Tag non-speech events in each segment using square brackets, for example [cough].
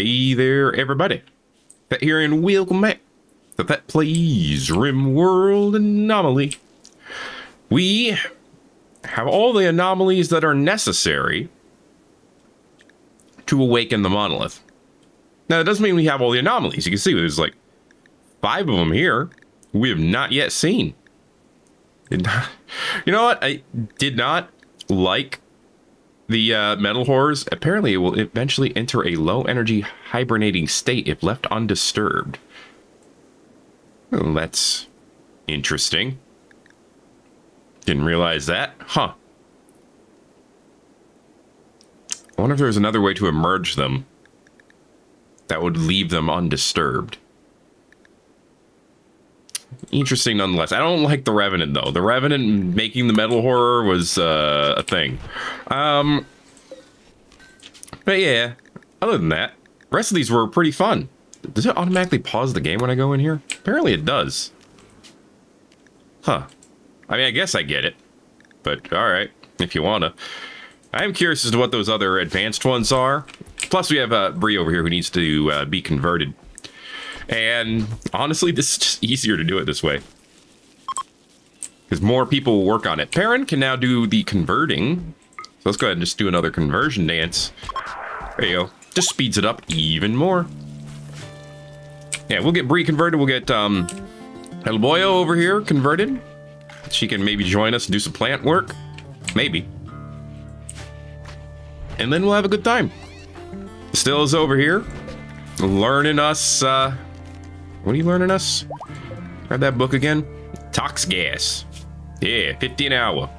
Hey there, everybody. Thet here and welcome back to Thet Plays RimWorld Anomaly. We have all the anomalies that are necessary to awaken the monolith. Now, that doesn't mean we have all the anomalies. You can see there's like five of them here we have not yet seen. [laughs] You know what? I did not like the uh, metal horrors. Apparently, will eventually enter a low energy hibernating state if left undisturbed. Well, that's interesting. Didn't realize that. Huh. I wonder if there's another way to emerge them that would leave them undisturbed. Interesting nonetheless. I don't like the Revenant though. The Revenant making the metal horror was uh, a thing. Um, but yeah, other than that, rest of these were pretty fun. Does it automatically pause the game when I go in here? Apparently it does. Huh. I mean, I guess I get it. But alright, if you wanna. I am curious as to what those other advanced ones are. Plus, we have uh, Bree over here who needs to uh, be converted. And honestly, this is just easier to do it this way. Because more people will work on it. Perrin can now do the converting. So let's go ahead and just do another conversion dance. There you go. Just speeds it up even more. Yeah, we'll get Bree converted. We'll get um, El Boyo over here converted. She can maybe join us and do some plant work. Maybe. And then we'll have a good time. Still is over here. Learning us, uh, what are you learning us? Grab that book again. Tox gas. Yeah, 50 an hour.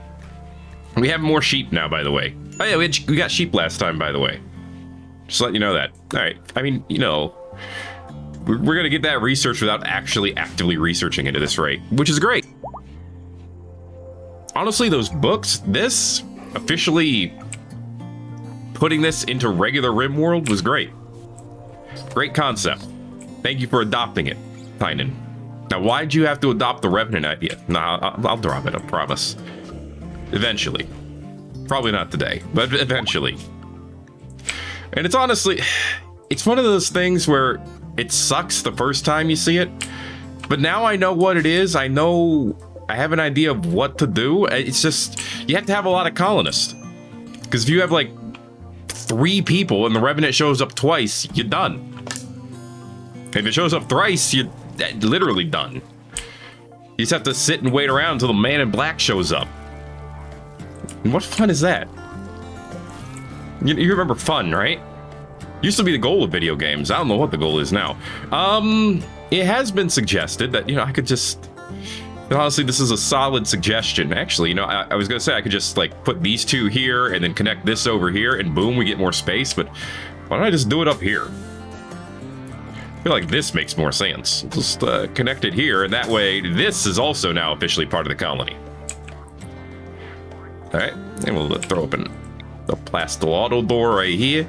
We have more sheep now, by the way. Oh yeah, we, had, we got sheep last time, by the way. Just let you know that. All right. I mean, you know, we're, we're going to get that research without actually actively researching at this rate, which is great. Honestly, those books, this officially putting this into regular RimWorld was great. Great concept. Thank you for adopting it, Tynan. Now, why'd you have to adopt the Revenant idea? Nah, I'll, I'll drop it, I promise. Eventually. Probably not today, but eventually. And it's honestly, it's one of those things where it sucks the first time you see it, but now I know what it is. I know, I have an idea of what to do. It's just, you have to have a lot of colonists. Because if you have like three people and the Revenant shows up twice, you're done. If it shows up thrice, you're literally done. You just have to sit and wait around until the man in black shows up. What fun is that? You, you remember fun, right? Used to be the goal of video games. I don't know what the goal is now. Um, it has been suggested that, you know, I could just... Honestly, this is a solid suggestion. Actually, you know, I, I was going to say I could just, like, put these two here and then connect this over here, and boom, we get more space, but why don't I just do it up here? I feel like this makes more sense. Just uh, connect it here, and that way this is also now officially part of the colony. All right, and we'll throw open the plasteel door right here,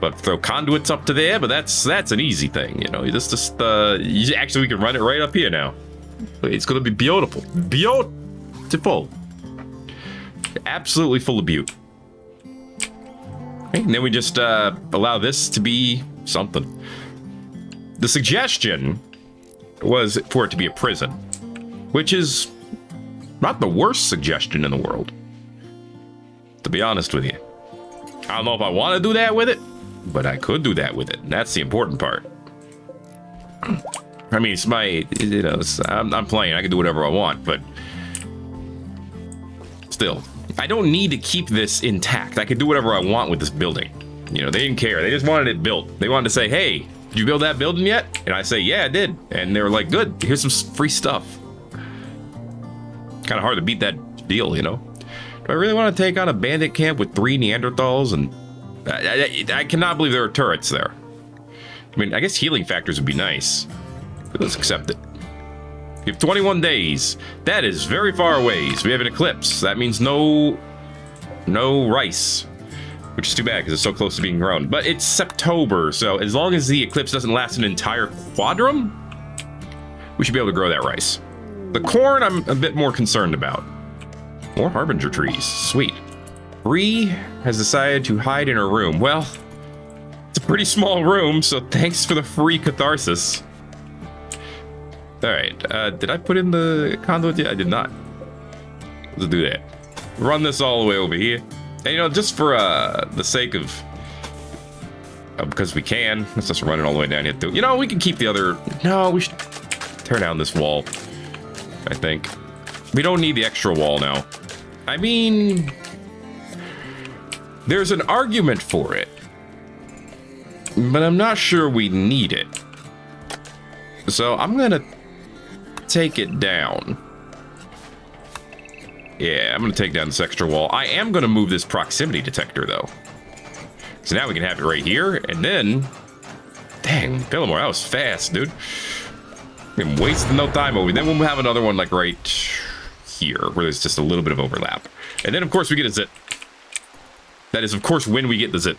but throw conduits up to there. But that's that's an easy thing, you know. You just uh, actually we can run it right up here now. It's gonna be beautiful, beautiful, absolutely full of beauty. And then we just uh, allow this to be something. The suggestion was for it to be a prison, which is not the worst suggestion in the world. To be honest with you. I don't know if I want to do that with it, but I could do that with it. And that's the important part. I mean, it's my, you know, I'm, I'm playing. I can do whatever I want, but still, I don't need to keep this intact. I can do whatever I want with this building. You know, they didn't care. They just wanted it built. They wanted to say, hey, did you build that building yet? And I say, yeah, I did. And they were like, good, here's some free stuff. Kind of hard to beat that deal, you know? Do I really want to take on a bandit camp with three Neanderthals? And I, I, I cannot believe there are turrets there. I mean, I guess healing factors would be nice. Let's accept it. You have 21 days. That is very far away. So we have an eclipse. That means no, no rice which is too bad because it's so close to being grown. But it's September, so as long as the eclipse doesn't last an entire quadrum, we should be able to grow that rice. The corn, I'm a bit more concerned about. More Harbinger trees, sweet. Bree has decided to hide in her room. Well, it's a pretty small room, so thanks for the free catharsis. All right, uh, did I put in the conduit yet? I did not. Let's do that. Run this all the way over here. And, you know, just for uh, the sake of, uh, because we can, let's just run it all the way down here. You know, we can keep the other, no, we should tear down this wall, I think. We don't need the extra wall now. I mean, there's an argument for it, but I'm not sure we need it. So I'm gonna take it down. Yeah, I'm gonna take down this extra wall. I am gonna move this proximity detector though. So now we can have it right here, and then... Dang, Philomore, that was fast, dude. I'm wasting no time over. Then we'll have another one like right here, where there's just a little bit of overlap. And then, of course, we get a zit. That is, of course, when we get the zit.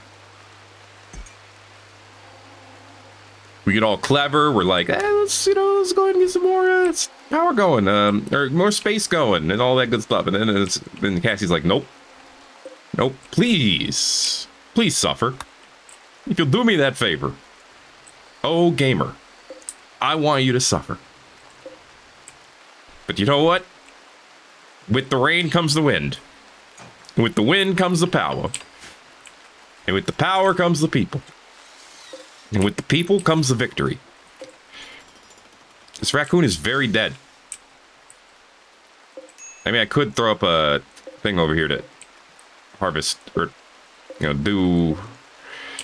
We get all clever. We're like, eh, let's, you know, let's go ahead and get some more uh, power going, um, or more space going, and all that good stuff. And then, it's, then Cassie's like, nope. Nope. Please. Please suffer. If you'll do me that favor. Oh, gamer. I want you to suffer. But you know what? With the rain comes the wind. With the wind comes the power. And with the power comes the people. And with the people comes the victory. This raccoon is very dead. I mean, I could throw up a thing over here to harvest or, you know, do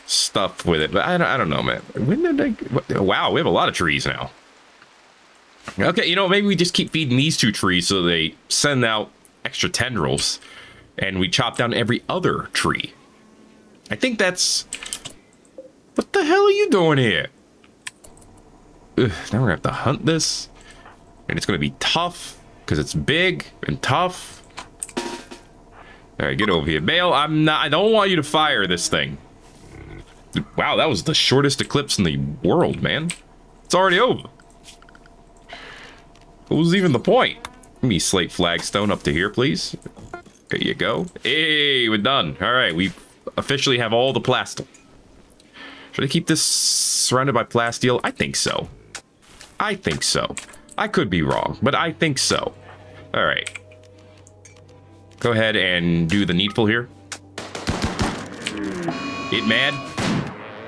stuff with it. But I don't, I don't know, man. When did they... What, wow, we have a lot of trees now. Okay, you know, maybe we just keep feeding these two trees so they send out extra tendrils and we chop down every other tree. I think that's... What the hell are you doing here? Ugh, now we're gonna have to hunt this. And it's gonna be tough, because it's big and tough. Alright, get over here. Bale, I'm not... I don't want you to fire this thing. Wow, that was the shortest eclipse in the world, man. It's already over. What was even the point? Give me slate flagstone up to here, please. There you go. Hey, we're done. All right, we officially have all the plasteel. Should I keep this surrounded by plasteel? I think so. I think so. I could be wrong, but I think so. All right. Go ahead and do the needful here. It mad?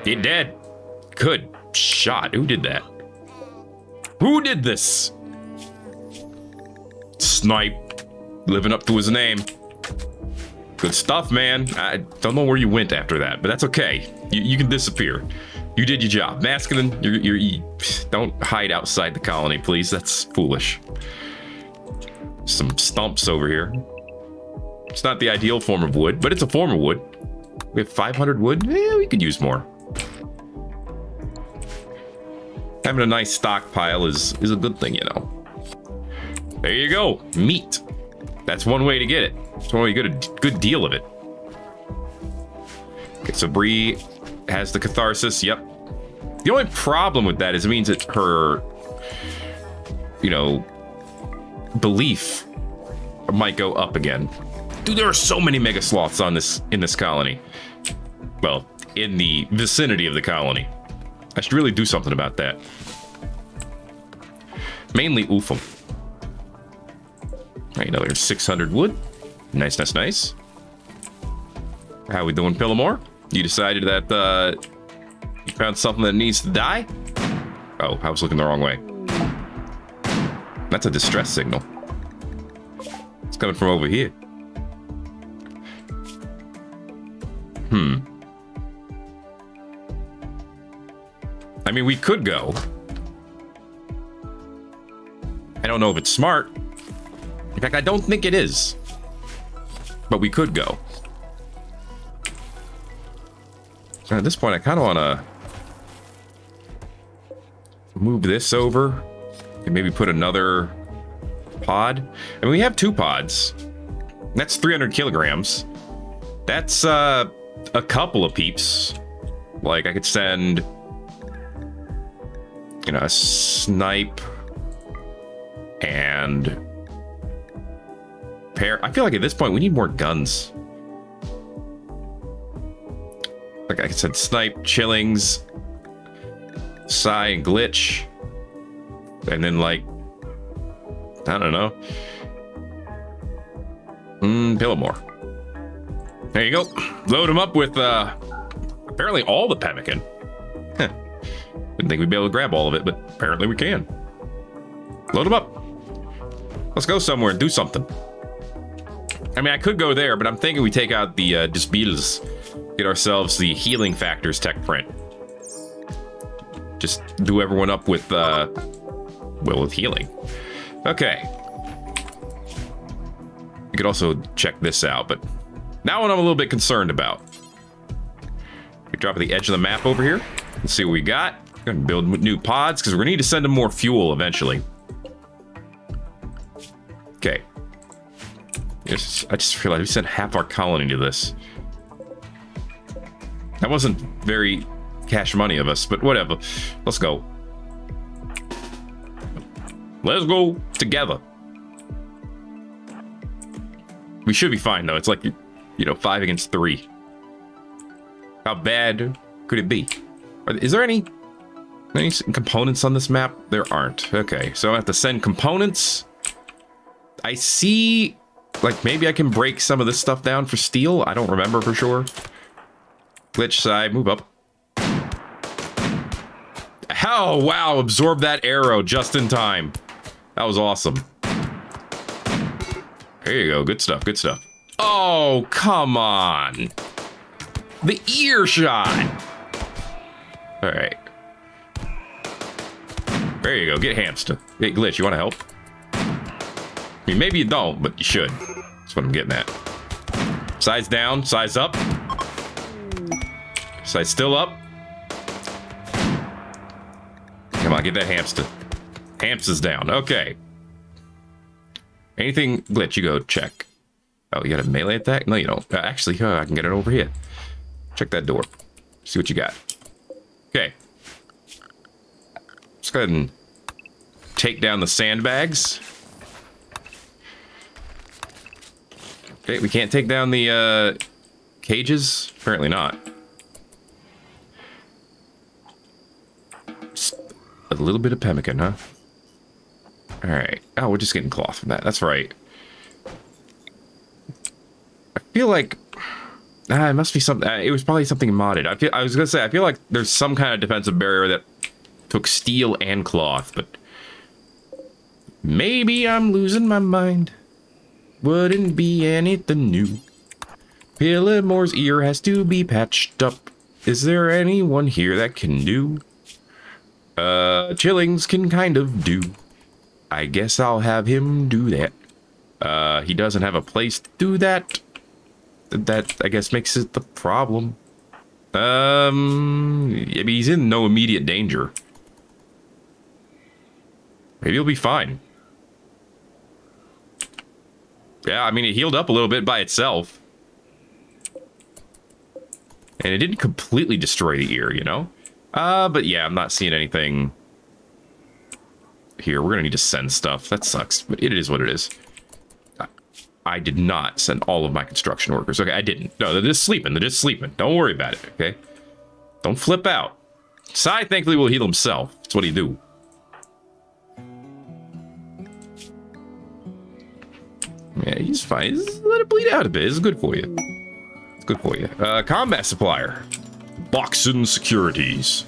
It dead. Good shot. Who did that? Who did this? Snipe. Living up to his name. Good stuff, man. I don't know where you went after that, but that's okay. You, you can disappear. You did your job. Masculine, you're, you're, you don't hide outside the colony, please. That's foolish. Some stumps over here. It's not the ideal form of wood, but it's a form of wood. We have 500 wood. Yeah, we could use more. Having a nice stockpile is, is a good thing, you know. There you go. Meat. That's one way to get it. That's you get a good deal of it. Okay, so Bree has the catharsis. Yep. The only problem with that is it means that her, you know, belief might go up again. Dude, there are so many mega sloths on this in this colony. Well, in the vicinity of the colony. I should really do something about that. Mainly Oofum. Right, another 600 wood. Nice, nice, nice. How we doing, Pillamore? You decided that uh, you found something that needs to die? Oh, I was looking the wrong way. That's a distress signal. It's coming from over here. Hmm. I mean, we could go. I don't know if it's smart. In fact, I don't think it is. But we could go. At this point, I kind of want to move this over and maybe put another pod. I mean, we have two pods. That's 300 kilograms. That's uh, a couple of peeps. Like, I could send, you know, a snipe and pair. I feel like at this point we need more guns. like I said, snipe, chillings, Sai and glitch. And then like I don't know. Hmm, Pillamore. There you go. Load him up with uh apparently all the pemmican. Didn't think we'd be able to grab all of it, but apparently we can. Load him up. Let's go somewhere and do something. I mean, I could go there, but I'm thinking we take out the uh, get ourselves the healing factors tech print. Just do everyone up with, uh, well, with healing. Okay. You could also check this out, but now what I'm a little bit concerned about. We drop at the edge of the map over here. Let's see what we got. We're gonna build new pods because we're gonna need to send them more fuel eventually. Okay. Just, I just realized we sent half our colony to this. That wasn't very cash money of us, but whatever. Let's go. Let's go together. We should be fine, though. It's like, you know, five against three. How bad could it be? Is there any, any components on this map? There aren't. Okay, so I have to send components. I see, like, maybe I can break some of this stuff down for steel. I don't remember for sure. Glitch side, move up. Oh, wow, absorb that arrow just in time. That was awesome. There you go, good stuff, good stuff. Oh, come on. The ear shot. All right. There you go, get hamster. Hey, Glitch, you want to help? I mean, maybe you don't, but you should. That's what I'm getting at. Sai's down, size up. Sai's still up. Come on, get that hamster. Hamster's down. Okay. Anything glitch, you go check. Oh, you got a melee attack? No, you don't. Uh, actually, uh, I can get it over here. Check that door. See what you got. Okay. Let's go ahead and take down the sandbags. Okay, we can't take down the uh, cages? Apparently not. A little bit of pemmican, huh? Alright. Oh, we're just getting cloth from that. That's right. I feel like... Ah, it must be something... Uh, it was probably something modded. I feel. I was gonna say, I feel like there's some kind of defensive barrier that took steel and cloth, but... Maybe I'm losing my mind. Wouldn't be anything new. Pillamore's ear has to be patched up. Is there anyone here that can do? Uh, Chillings can kind of do. I guess I'll have him do that. Uh, he doesn't have a place to do that. That, I guess, makes it the problem. Um, mean, he's in no immediate danger. Maybe he'll be fine. Yeah, I mean, it healed up a little bit by itself. And it didn't completely destroy the ear, you know? Uh, but yeah, I'm not seeing anything here. We're gonna need to send stuff. That sucks, but it is what it is. I did not send all of my construction workers. Okay, I didn't. No, they're just sleeping. They're just sleeping. Don't worry about it, okay? Don't flip out. Sai, thankfully, will heal himself. That's what he do. Yeah, he's fine. Just let it bleed out a bit. It's good for you. It's good for you. Uh, combat supplier. Boxing Securities.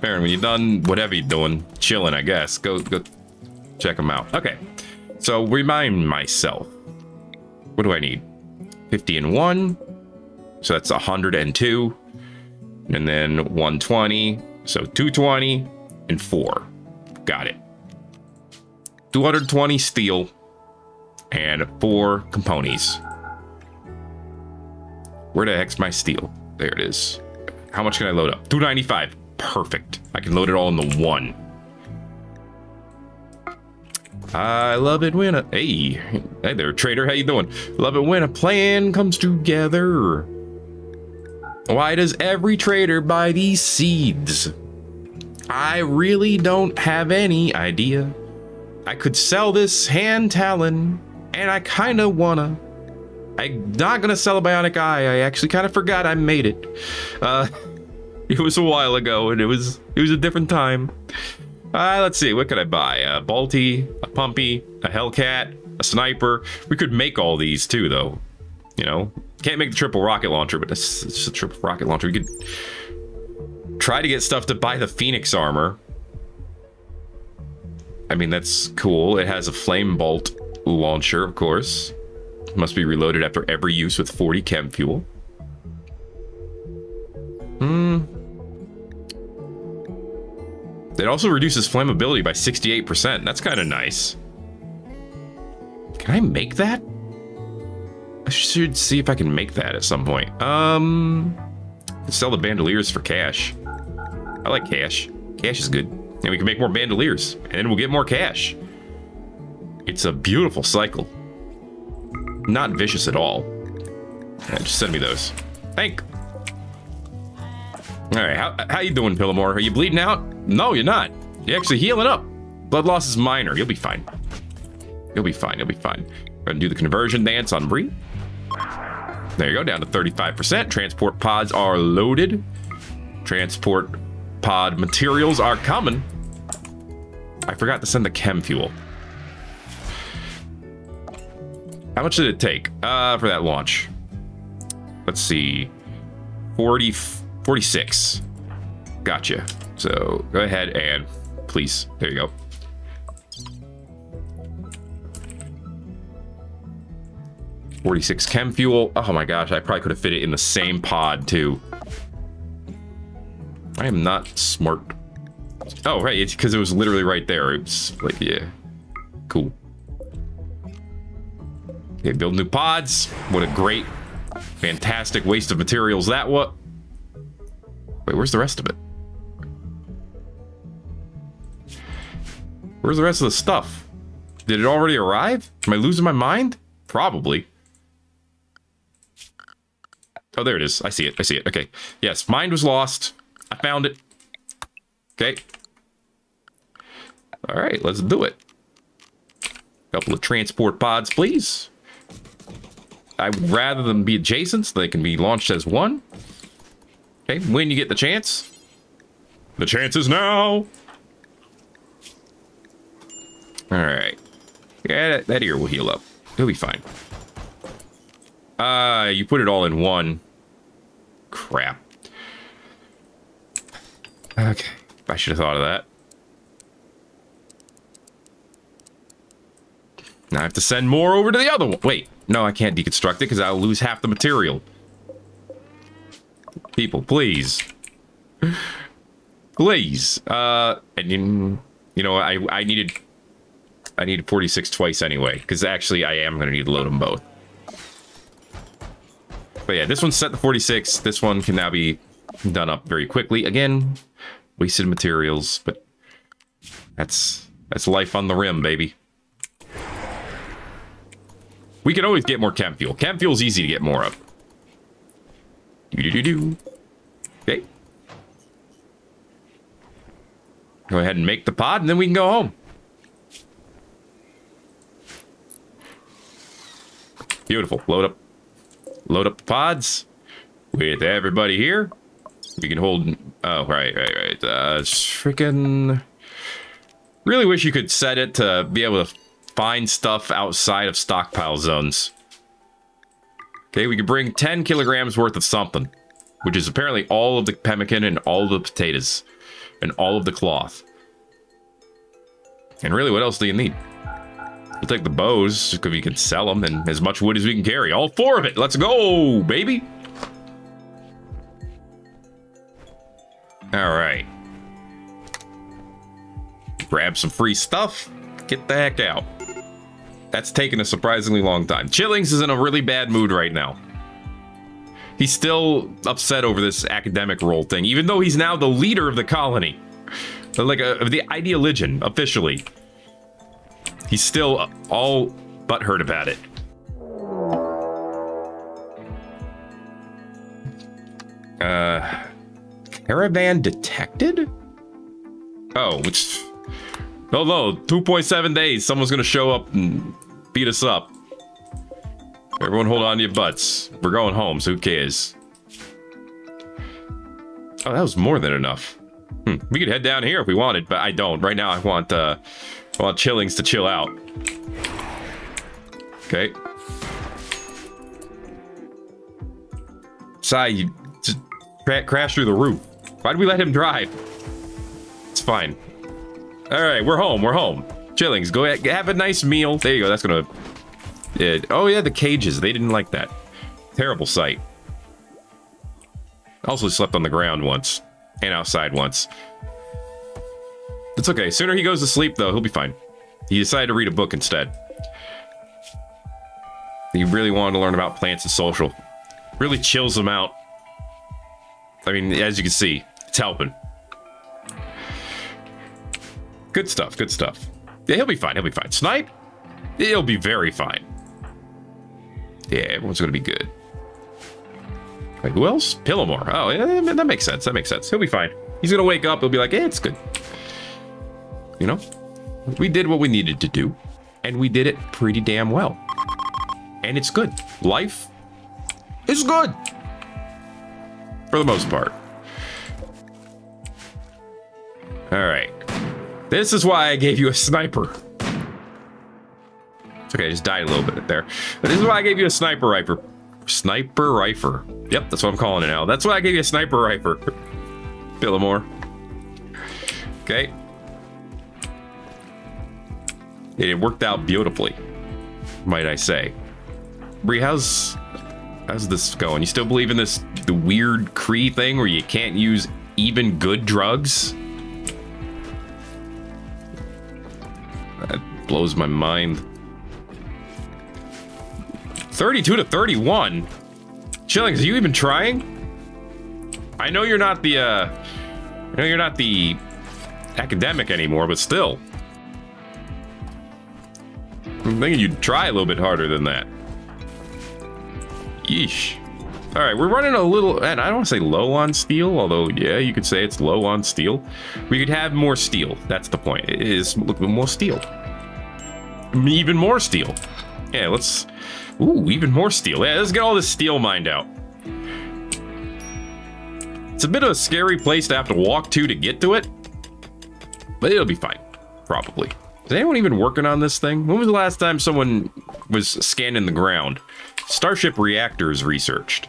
Baron, when you're done whatever you're doing, chilling, I guess, go go check them out. Okay, so remind myself. What do I need? 50 and 1. So that's 102. And then 120. So 220 and 4. Got it. 220 steel and 4 components. Where the heck's my steel? There it is. How much can I load up? 295. Perfect. I can load it all in the one. I love it when a hey hey there trader how you doing love it when a plan comes together why does every trader buy these seeds I really don't have any idea I could sell this hand talon and I kinda wanna I'm not gonna sell a bionic eye. I actually kind of forgot I made it. Uh, [laughs] it was a while ago, and it was it was a different time. Uh, let's see, what could I buy? A Balti, a Pumpy, a Hellcat, a Sniper. We could make all these too, though. You know, can't make the triple rocket launcher, but it's just a triple rocket launcher. We could try to get stuff to buy the Phoenix armor. I mean, that's cool. It has a flame bolt launcher, of course. Must be reloaded after every use with 40 chem fuel. Hmm. It also reduces flammability by 68%. That's kind of nice. Can I make that? I should see if I can make that at some point. Um, sell the bandoliers for cash. I like cash. Cash is good. And we can make more bandoliers, and then we'll get more cash. It's a beautiful cycle. Not vicious at all. Yeah, just send me those. Thank. All right, how, how you doing, Pillamore? Are you bleeding out? No, you're not. You're actually healing up. Blood loss is minor. You'll be fine. You'll be fine. You'll be fine. We're gonna do the conversion dance on Bree. There you go, down to 35%. Transport pods are loaded. Transport pod materials are coming. I forgot to send the chem fuel. Much did it take uh, for that launch? Let's see. 40, 46. Gotcha. So go ahead and please. There you go. Forty-six chem fuel. Oh my gosh, I probably could have fit it in the same pod too. I am not smart. Oh, right, it's because it was literally right there. It's like, yeah, cool. Okay, build new pods. What a great, fantastic waste of materials that what? Wait, where's the rest of it? Where's the rest of the stuff? Did it already arrive? Am I losing my mind? Probably. Oh, there it is. I see it. I see it. Okay. Yes, mind was lost. I found it. Okay. All right, let's do it. Couple of transport pods, please. I'd rather them be adjacent so they can be launched as one. Okay, when you get the chance. The chance is now. All right. Yeah, that, that ear will heal up. It'll be fine. Uh, you put it all in one. Crap. Okay. I should have thought of that. Now I have to send more over to the other one. Wait, no, I can't deconstruct it because I'll lose half the material. People, please. please. Uh, and you, you know, I, I needed, I needed 46 twice anyway, because actually I am going to need to load them both. But yeah, this one's set to 46. This one can now be done up very quickly. Again, wasted materials, but that's that's life on the rim, baby. We can always get more chem fuel. Chem fuel's easy to get more of. Do do do. Okay. Go ahead and make the pod, and then we can go home. Beautiful. Load up. Load up the pods with everybody here. We can hold. Oh, right, right, right. Uh, freaking. Really wish you could set it to be able to find stuff outside of stockpile zones. Okay, we can bring 10 kilograms worth of something, which is apparently all of the pemmican and all the potatoes and all of the cloth. And really, what else do you need? We'll take the bows because we can sell them and as much wood as we can carry. All four of it. Let's go, baby. All right. Grab some free stuff. Get the heck out. That's taken a surprisingly long time. Chillings is in a really bad mood right now. He's still upset over this academic role thing, even though he's now the leader of the colony. Like, uh, the ideologian, officially. He's still all butthurt about it. Uh... Caravan detected? Oh, which... Oh no, 2.7 days. Someone's gonna show up and beat us up. Everyone hold on to your butts. We're going home, so who cares? Oh, that was more than enough. Hmm. We could head down here if we wanted, but I don't. Right now, I want, uh, I want Chillings to chill out. Okay. Sai, you just cra crash through the roof. Why did we let him drive? It's fine. All right, we're home. We're home. Chillings, go have a nice meal. There you go. That's gonna. Oh yeah, the cages. They didn't like that. Terrible sight. Also slept on the ground once and outside once. It's okay. Sooner he goes to sleep, though, he'll be fine. He decided to read a book instead. He really wanted to learn about plants and social. Really chills him out. I mean, as you can see, it's helping. Good stuff, good stuff. Yeah, he'll be fine, he'll be fine. Snipe, he'll be very fine. Yeah, everyone's gonna be good. Wait, who else? Pillowmore. Oh, yeah, that makes sense, that makes sense. He'll be fine. He's gonna wake up, he'll be like, hey, it's good. You know? We did what we needed to do, and we did it pretty damn well. And it's good. Life is good. For the most part. Alright. This is why I gave you a sniper. It's okay, I just died a little bit there. But this is why I gave you a sniper rifle. Sniper rifle. Yep, that's what I'm calling it now. That's why I gave you a sniper rifle. [laughs] Philomore. Okay. It worked out beautifully, might I say. Bree, how's how's this going? You still believe in this the weird Cree thing where you can't use even good drugs? Blows my mind. 32 to 31? Chillings, are you even trying? I know you're not the, uh... I know you're not the academic anymore, but still. I'm thinking you'd try a little bit harder than that. Yeesh. All right, we're running a little, and I don't want to say low on steel, although, yeah, you could say it's low on steel. We could have more steel. That's the point. It is more steel. Even more steel. Yeah, let's, ooh, even more steel. Yeah, let's get all this steel mined out. It's a bit of a scary place to have to walk to to get to it, but it'll be fine, probably. Is anyone even working on this thing? When was the last time someone was scanning the ground? Starship reactors researched.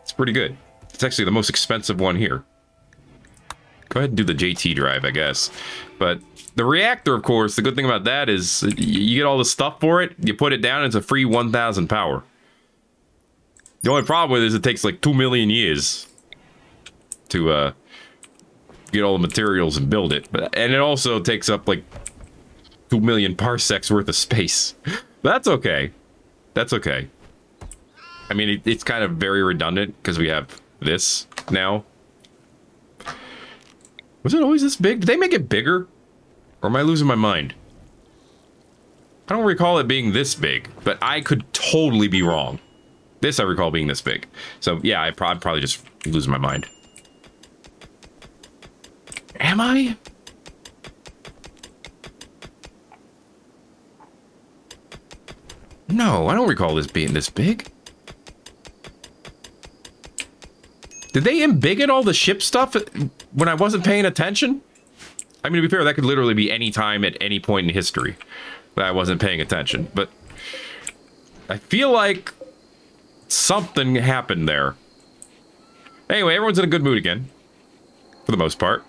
It's pretty good. It's actually the most expensive one here. Go ahead and do the JT drive, I guess. But the reactor, of course, the good thing about that is you get all the stuff for it, you put it down, it's a free 1,000 power. The only problem with it is it takes like 2 million years to uh, get all the materials and build it. But, and it also takes up like 2 million parsecs worth of space. [laughs] That's okay. That's okay. I mean, it, it's kind of very redundant because we have this now. Was it always this big? Did they make it bigger? Or am I losing my mind? I don't recall it being this big, but I could totally be wrong. This I recall being this big. So yeah, I would probably just losing my mind. Am I? No, I don't recall this being this big. Did they embiggen all the ship stuff when I wasn't paying attention? I mean, to be fair, that could literally be any time at any point in history that I wasn't paying attention. But I feel like something happened there. Anyway, everyone's in a good mood again. For the most part.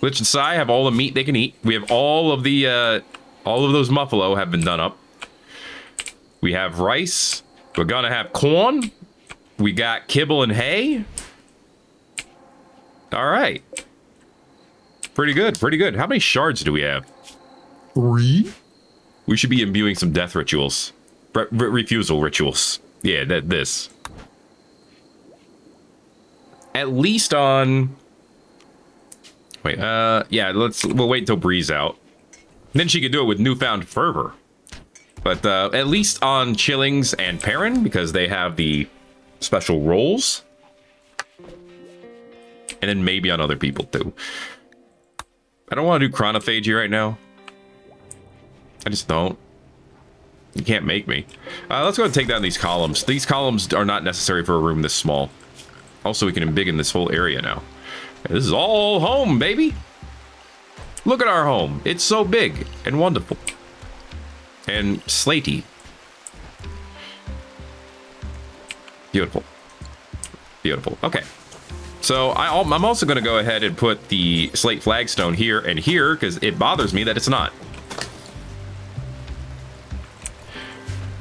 Glitch and Sai have all the meat they can eat. We have all of the, uh, all of those muffalo have been done up. We have rice. We're gonna have corn. We got kibble and hay. All right. Pretty good, pretty good. How many shards do we have? Three? We should be imbuing some death rituals. Re re refusal rituals. Yeah, that this. At least on... Wait, uh, yeah, let's, we'll wait until Bree's out. then she could do it with newfound fervor. But uh, at least on Chillings and Perrin, because they have the special roles. And then maybe on other people too. I don't want to do chronophagy right now. I just don't. You can't make me. Uh, let's go and take down these columns. These columns are not necessary for a room this small. Also, we can embiggen this whole area now. This is all home, baby. Look at our home. It's so big and wonderful. And slatey. Beautiful. Beautiful. Okay. So I, am also going to go ahead and put the slate flagstone here and here because it bothers me that it's not.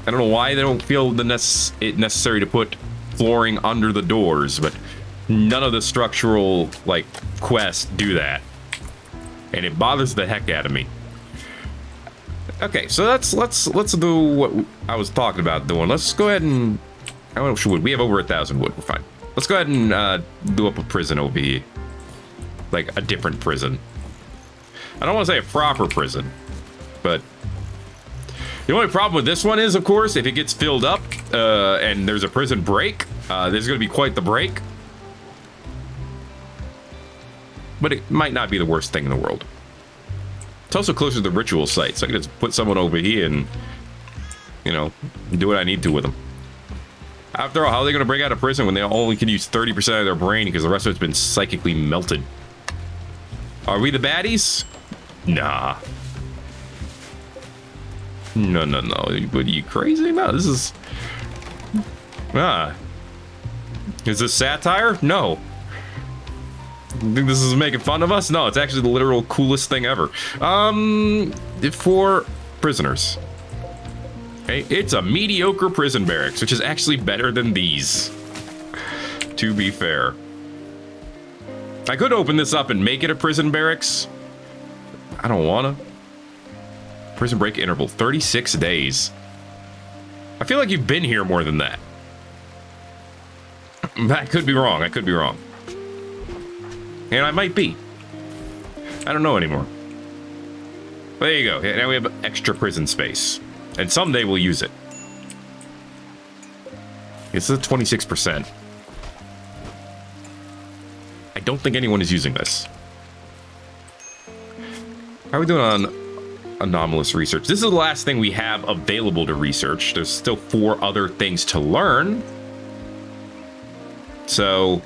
I don't know why they don't feel the nece it necessary to put flooring under the doors, but none of the structural like quests do that, and it bothers the heck out of me. Okay, so let's let's let's do what I was talking about doing. Let's go ahead and how much wood? We have over a thousand wood. We're fine. Let's go ahead and uh, do up a prison over here, like a different prison. I don't want to say a proper prison, but the only problem with this one is, of course, if it gets filled up uh, and there's a prison break, uh, there's going to be quite the break. But it might not be the worst thing in the world. It's also closer to the ritual site, so I can just put someone over here and, you know, do what I need to with them. After all, how are they going to break out of prison when they only can use 30% of their brain because the rest of it's been psychically melted? Are we the baddies? Nah. No, no, no. What are you crazy? No, this is... Ah. Is this satire? No. Think this is making fun of us? No, it's actually the literal coolest thing ever. Um, for prisoners. Okay, it's a mediocre prison barracks, which is actually better than these. To be fair. I could open this up and make it a prison barracks. I don't wanna. Prison break interval, 36 days. I feel like you've been here more than that. I could be wrong. I could be wrong. And I might be. I don't know anymore. But there you go. Now we have extra prison space. And someday we'll use it. It's a 26%. I don't think anyone is using this. How are we doing on anomalous research. This is the last thing we have available to research. There's still four other things to learn. So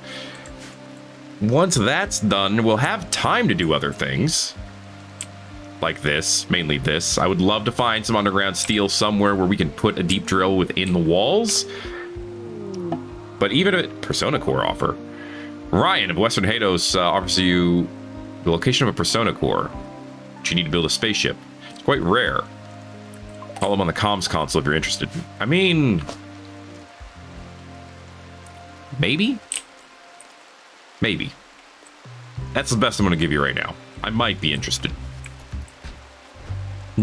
once that's done, we'll have time to do other things. Like this, mainly this. I would love to find some underground steel somewhere where we can put a deep drill within the walls. But even a Persona Core offer. Ryan of Western Hados uh, offers you the location of a Persona Core. But you need to build a spaceship It's quite rare. Call them on the comms console if you're interested. I mean... Maybe? Maybe. That's the best I'm going to give you right now. I might be interested.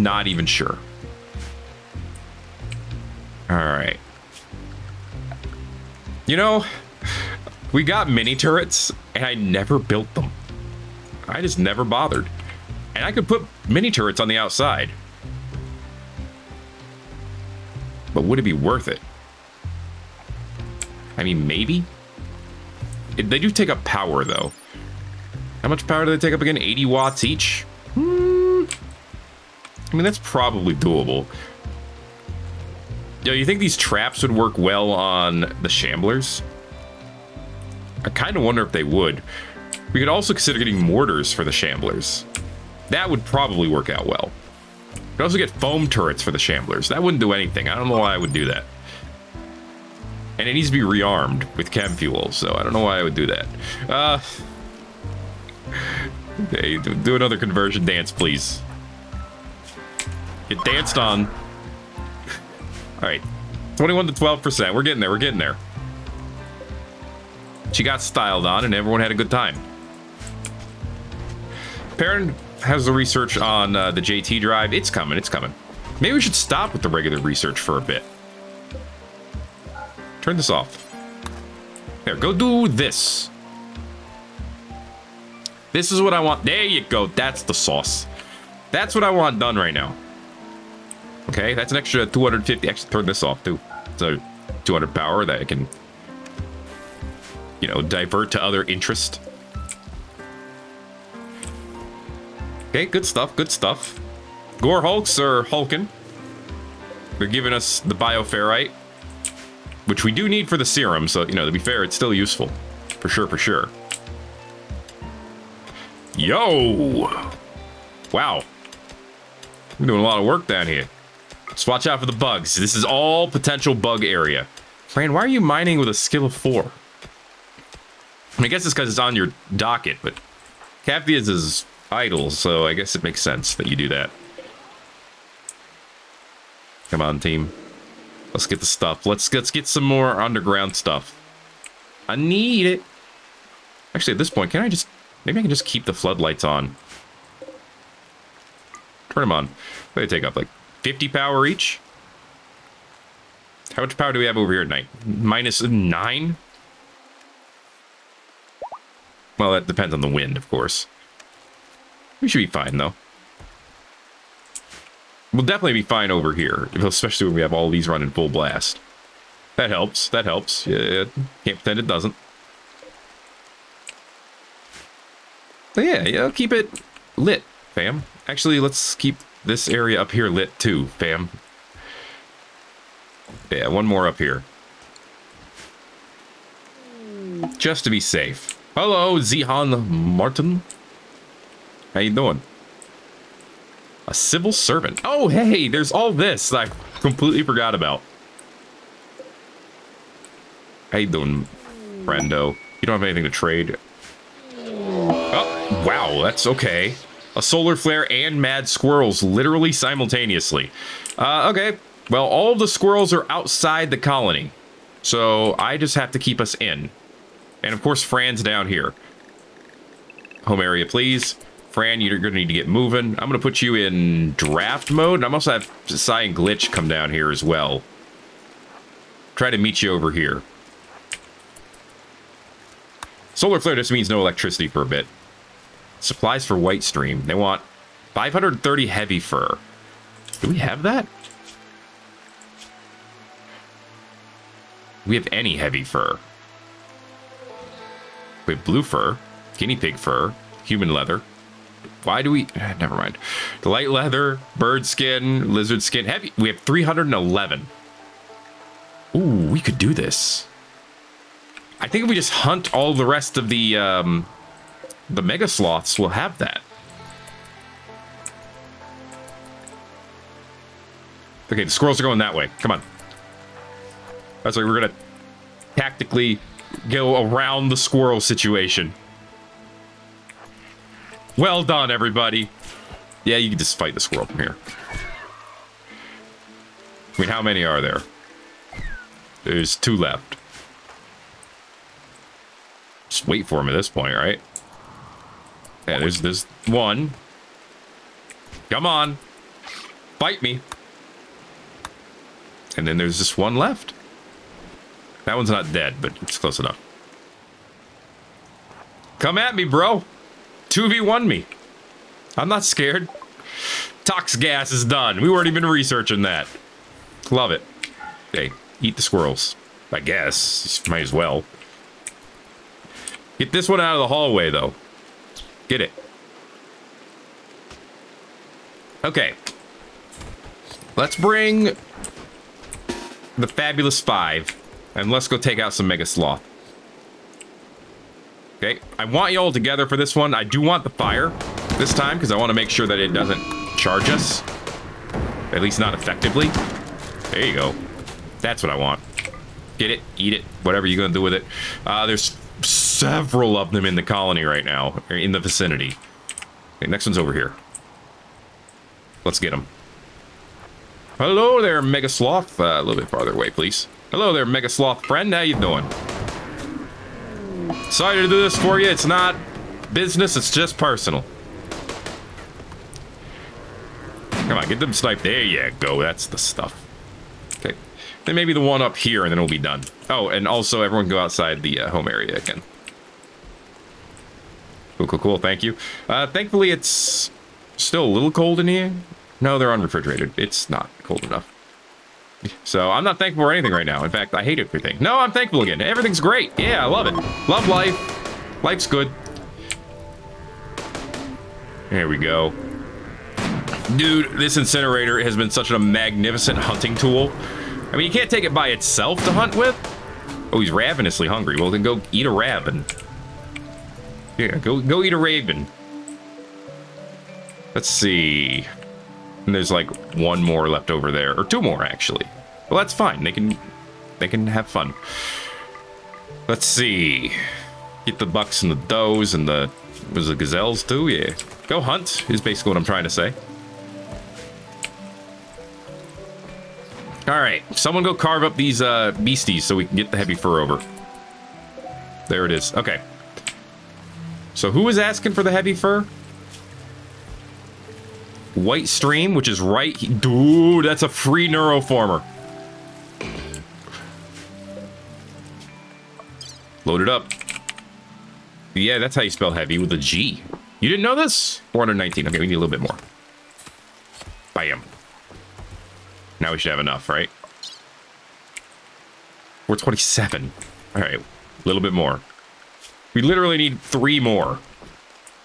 Not even sure. Alright. You know, we got mini turrets, and I never built them. I just never bothered. And I could put mini turrets on the outside. But would it be worth it? I mean, maybe? They do take up power, though. How much power do they take up again? 80 watts each? I mean, that's probably doable. Yo, you think these traps would work well on the Shamblers? I kind of wonder if they would. We could also consider getting mortars for the Shamblers. That would probably work out well. We could also get foam turrets for the Shamblers. That wouldn't do anything. I don't know why I would do that. And it needs to be rearmed with chem fuel, so I don't know why I would do that. Uh, [laughs] hey, do another conversion dance, please. Get danced on. All right, 21 to 12%. We're getting there. We're getting there. She got styled on, and everyone had a good time. Perrin has the research on uh, the JT drive. It's coming. It's coming. Maybe we should stop with the regular research for a bit. Turn this off. There, go do this. This is what I want. There you go. That's the sauce. That's what I want done right now. Okay, that's an extra 250. Actually, turn this off too. So 200 power that I can, you know, divert to other interest. Okay, good stuff, good stuff. Gore Hulks or Hulkin. They're giving us the bioferrite, which we do need for the serum. So, you know, to be fair, it's still useful. For sure, for sure. Yo! Wow. I'm doing a lot of work down here. Just watch out for the bugs. This is all potential bug area. Fran, why are you mining with a skill of four? I, mean, I guess it's because it's on your docket, but Capheus is idle, so I guess it makes sense that you do that. Come on, team. Let's get the stuff. Let's let's get some more underground stuff. I need it. Actually, at this point, can I just maybe I can just keep the floodlights on. Turn them on. They take up? Like 50 power each? How much power do we have over here at night? Minus nine? Well, that depends on the wind, of course. We should be fine, though. We'll definitely be fine over here, especially when we have all these running full blast. That helps. That helps. Yeah, can't pretend it doesn't. But yeah, yeah, keep it lit, fam. Actually, let's keep this area up here lit too, fam. Yeah, one more up here. Just to be safe. Hello, Zihan Martin. How you doing? A civil servant. Oh, hey, there's all this I completely forgot about. How you doing, friendo? You don't have anything to trade. Oh, wow, that's okay. A solar flare and mad squirrels literally simultaneously. Uh, okay, well, all the squirrels are outside the colony. So I just have to keep us in. And of course, Fran's down here. Home area, please. Fran, you're going to need to get moving. I'm going to put you in draft mode. I'm also have Sai and Glitch come down here as well. Try to meet you over here. Solar flare just means no electricity for a bit. Supplies for White Stream. They want 530 heavy fur. Do we have that? We have any heavy fur. We have blue fur, guinea pig fur, human leather. Why do we... Never mind. Light leather, bird skin, lizard skin. Heavy. We have 311. Ooh, we could do this. I think if we just hunt all the rest of the um, the mega sloths, we'll have that. Okay, the squirrels are going that way. Come on. That's like we're gonna tactically go around the squirrel situation. Well done, everybody. Yeah, you can just fight the squirrel from here. I mean, how many are there? There's two left. Just wait for him at this point, right? Yeah, there's this one. Come on. Bite me. And then there's just one left. That one's not dead, but it's close enough. Come at me, bro. 2v1 me. I'm not scared. Tox gas is done. We weren't even researching that. Love it. Hey, eat the squirrels. I guess. Might as well. Get this one out of the hallway, though. Get it. Okay. Let's bring the Fabulous Five, and let's go take out some Mega Sloth. Okay, I want you all together for this one. I do want the fire this time, because I want to make sure that it doesn't charge us. At least not effectively. There you go. That's what I want. Get it, eat it, whatever you're going to do with it. Uh, there's several of them in the colony right now, in the vicinity. Okay, next one's over here. Let's get them. Hello there, Mega Sloth. Uh, a little bit farther away, please. Hello there, Mega Sloth friend. How you doing? Sorry to do this for you. It's not business. It's just personal. Come on, get them sniped. There you go. That's the stuff. Okay. Then maybe the one up here, and then we'll be done. Oh, and also everyone go outside the uh, home area again. Cool, cool, cool. Thank you. Uh, thankfully, it's still a little cold in here. No, they're unrefrigerated. It's not cold enough. So I'm not thankful for anything right now. In fact, I hate everything. No, I'm thankful again. Everything's great. Yeah, I love it. Love life. Life's good. There we go. Dude, this incinerator has been such a magnificent hunting tool. I mean, you can't take it by itself to hunt with. Oh, he's ravenously hungry. Well, then go eat a raven. Yeah, go go eat a raven. Let's see. And there's like one more left over there, or two more actually. Well, that's fine. They can they can have fun. Let's see. Get the bucks and the does and the was the gazelles too. Yeah, go hunt is basically what I'm trying to say. All right, someone go carve up these uh, beasties so we can get the heavy fur over. There it is. Okay. So who was asking for the heavy fur? White Stream, which is right... Dude, that's a free neuroformer. Load it up. Yeah, that's how you spell heavy, with a G. You didn't know this? 419. Okay, we need a little bit more. Bam. Now we should have enough, right? 427. All right, a little bit more. We literally need three more.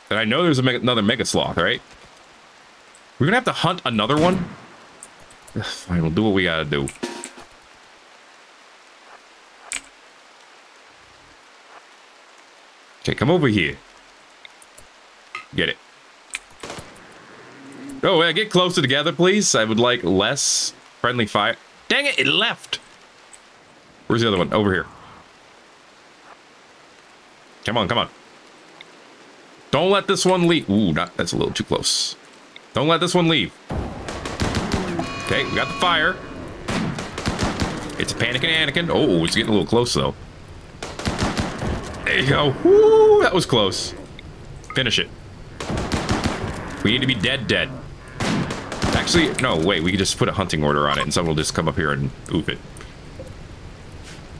And I know there's me another Mega Sloth, right? We're gonna have to hunt another one? Ugh, fine, we'll do what we gotta do. Okay, come over here. Get it. Oh, yeah, get closer together, please. I would like less friendly fire. Dang it, it left. Where's the other one? Over here. Come on, come on. Don't let this one leave. Ooh, not, that's a little too close. Don't let this one leave. Okay, we got the fire. It's a panicking Anakin. Oh, it's getting a little close, though. There you go. Woo, that was close. Finish it. We need to be dead dead. Actually, no, wait. We can just put a hunting order on it, and someone will just come up here and oof it.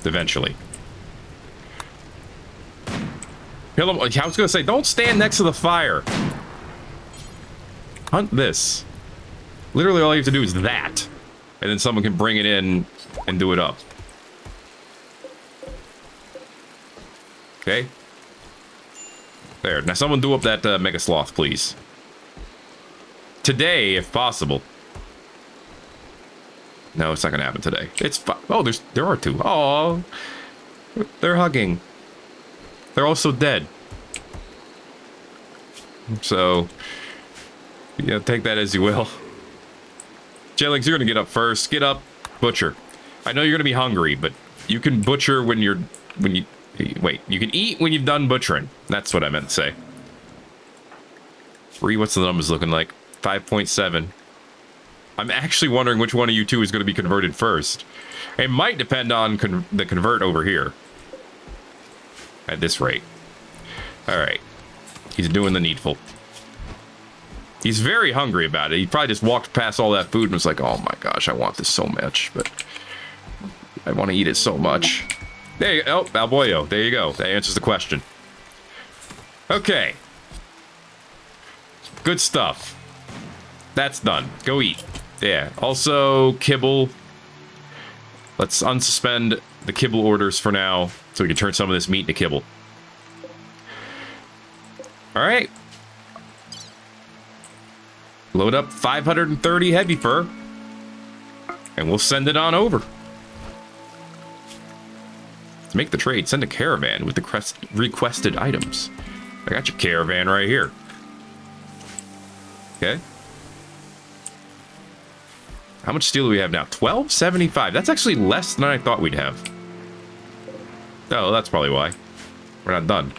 Eventually. I was going to say, don't stand next to the fire. Hunt this. Literally all you have to do is that. And then someone can bring it in and do it up. Okay. There. Now someone do up that uh, Mega Sloth, please. Today, if possible. No, it's not gonna happen today. It's oh, there's there are two. Oh, they're hugging. They're also dead. So, yeah, take that as you will. J-Links, you're gonna get up first. Get up, butcher. I know you're gonna be hungry, but you can butcher when you're when you wait. You can eat when you've done butchering. That's what I meant to say. Three. What's the numbers looking like? 5.7. I'm actually wondering which one of you two is going to be converted first. It might depend on con the convert over here. At this rate. Alright. He's doing the needful. He's very hungry about it. He probably just walked past all that food and was like, oh my gosh, I want this so much. But I want to eat it so much. There you go. Oh, Balboyo. There you go. That answers the question. Okay. Good stuff. That's done. Go eat. Yeah. Also, kibble. Let's unsuspend the kibble orders for now so we can turn some of this meat into kibble. All right. Load up 530 heavy fur. And we'll send it on over. To make the trade, send a caravan with the requested items. I got your caravan right here. Okay. How much steel do we have now? 1275. That's actually less than I thought we'd have. Oh, that's probably why. We're not done.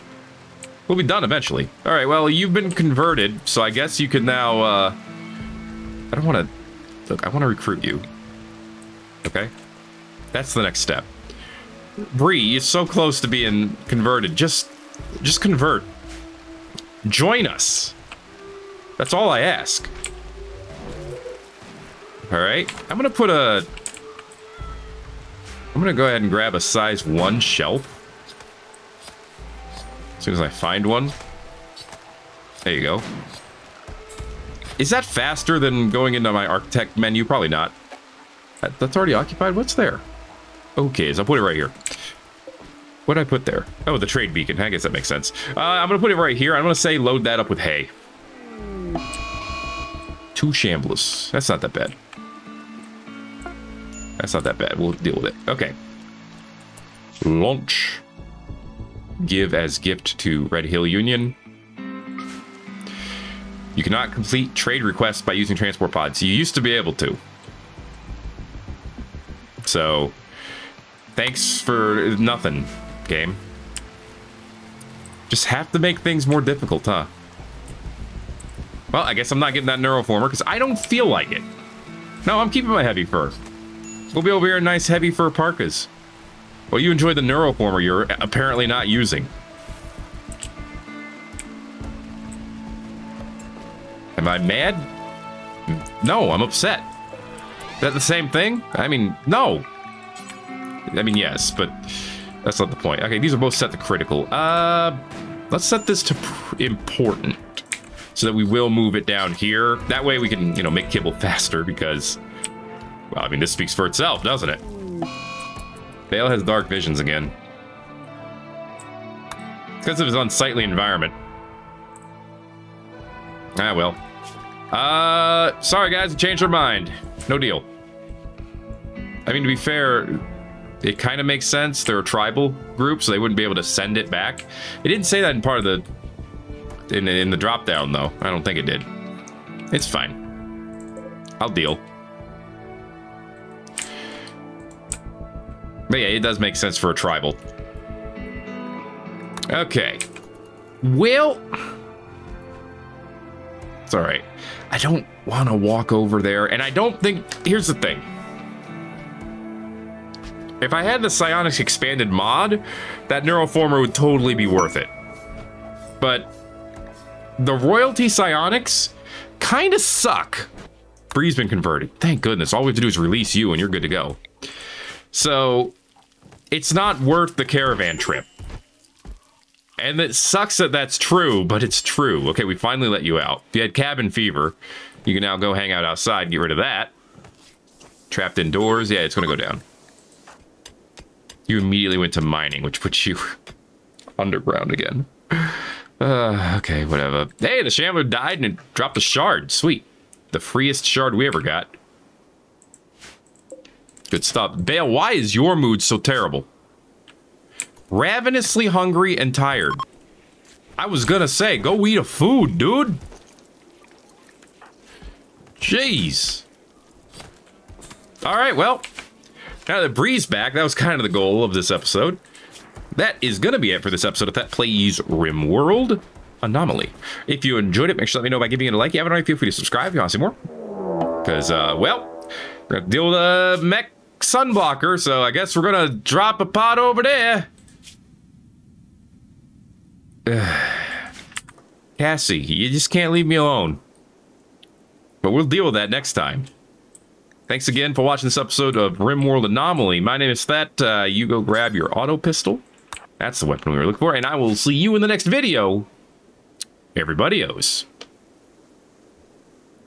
We'll be done eventually. All right, well, you've been converted, so I guess you can now, uh... I don't want to... Look, I want to recruit you. Okay? That's the next step. Bree, you're so close to being converted. Just... Just convert. Join us. That's all I ask. All right, I'm gonna put a... I'm gonna go ahead and grab a size 1 shelf. As soon as I find one. There you go. Is that faster than going into my architect menu? Probably not. That, that's already occupied? What's there? Okay, so I'll put it right here. What did I put there? Oh, the trade beacon. I guess that makes sense. Uh, I'm going to put it right here. I'm going to say load that up with hay. Two shamblers. That's not that bad. That's not that bad. We'll deal with it. Okay. Launch. Give as gift to Red Hill Union. You cannot complete trade requests by using transport pods. You used to be able to. So, thanks for nothing, game. Just have to make things more difficult, huh? Well, I guess I'm not getting that neuroformer because I don't feel like it. No, I'm keeping my heavy fur. We'll be over here in nice heavy fur parkas. Well, you enjoy the neuroformer you're apparently not using. Am I mad? No, I'm upset. Is that the same thing? I mean, no. I mean, yes, but that's not the point. Okay, these are both set to critical. Uh, let's set this to important so that we will move it down here. That way we can, you know, make kibble faster because, well, I mean, this speaks for itself, doesn't it? Bale has dark visions again. Because of his unsightly environment. Ah, well. Uh, sorry guys, changed our mind. No deal. I mean, to be fair, it kind of makes sense. They're a tribal group, so they wouldn't be able to send it back. It didn't say that in part of the in, in the drop down, though. I don't think it did. It's fine. I'll deal. But yeah, it does make sense for a tribal. Okay. Well... It's alright. I don't want to walk over there, and I don't think... Here's the thing. If I had the Psionics Expanded mod, that Neuroformer would totally be worth it. But the royalty psionics kind of suck. Bree's been converted. Thank goodness. All we have to do is release you and you're good to go. So it's not worth the caravan trip. And it sucks that that's true, but it's true. Okay, we finally let you out. You had cabin fever, you can now go hang out outside get rid of that. Trapped indoors, yeah, it's going to go down. You immediately went to mining, which puts you [laughs] underground again. [sighs] Uh, okay, whatever. Hey, the Shambler died and it dropped a shard. Sweet. The freest shard we ever got. Good stuff. Bale, why is your mood so terrible? Ravenously hungry and tired. I was gonna say, go eat a food, dude. Jeez. All right, well, now that Bree's back, that was kind of the goal of this episode that is going to be it for this episode of Thet Plays RimWorld Anomaly. If you enjoyed it, make sure to let me know by giving it a like. If you haven't already, feel free to subscribe if you want to see more. Because, uh, well, deal with a mech sunblocker, so I guess we're to drop a pod over there. [sighs] Cassie, you just can't leave me alone. But we'll deal with that next time. Thanks again for watching this episode of RimWorld Anomaly. My name is Thet. Uh, you go grab your auto pistol. That's the weapon we were looking for. And I will see you in the next video. Everybody owes.